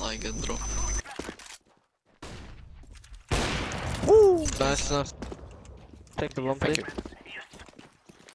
like it, bro. Woo! Nice enough. Take the bomb, Thank please. you.